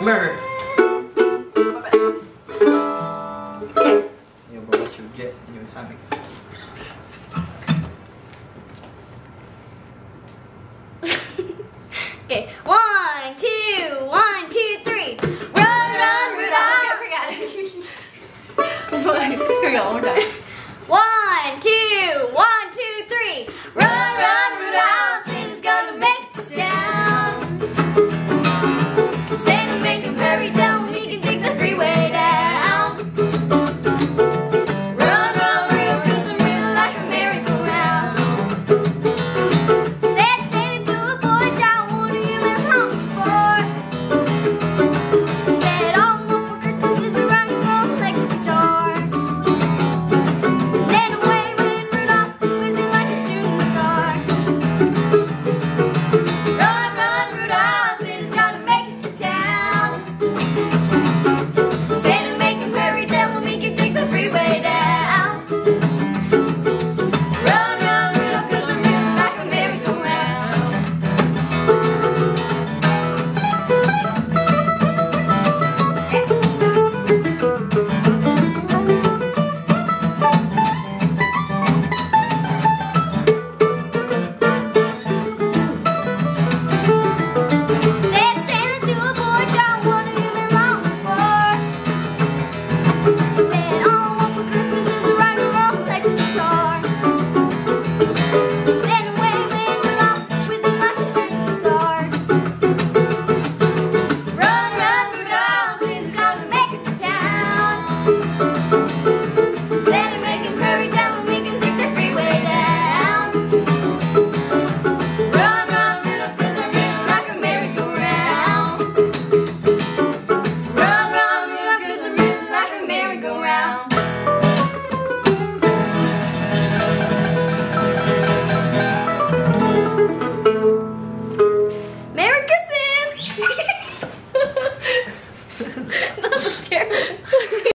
Murder. Yo, bro, what's your jet in your stomach? care.